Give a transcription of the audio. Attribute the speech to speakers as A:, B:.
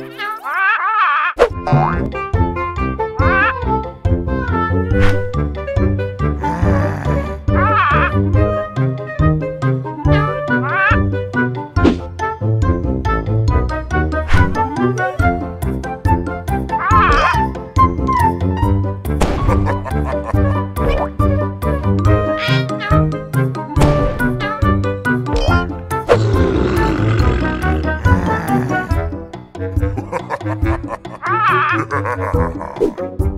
A: Ah!
B: Ha ha ha ha ha!